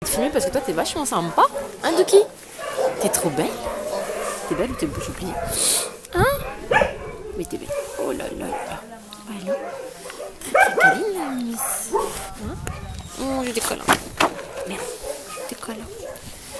te filmer parce que toi, t'es vachement sympa. Hein, Doki T'es trop belle. T'es belle ou t'es bouche pliée Hein Mais t'es belle. Oh là là là. Alors Très très câline, la Miss. Hein Oh, j'ai des câlins. Merde, des câlins. Hein.